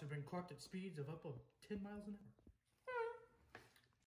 have been clocked at speeds of up to 10 miles an hour.